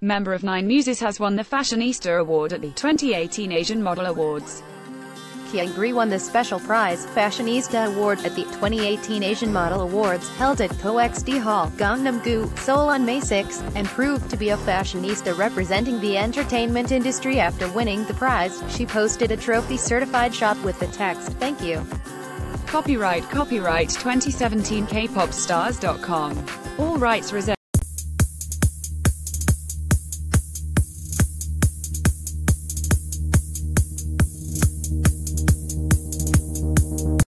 Member of Nine Muses has won the Fashionista Award at the 2018 Asian Model Awards. Kyungri won the special prize, Fashionista Award, at the 2018 Asian Model Awards, held at COEX D Hall, Gangnam-gu, Seoul on May 6, and proved to be a fashionista representing the entertainment industry after winning the prize. She posted a trophy-certified shop with the text, Thank you. Copyright Copyright 2017 Kpopstars.com. All rights reserved.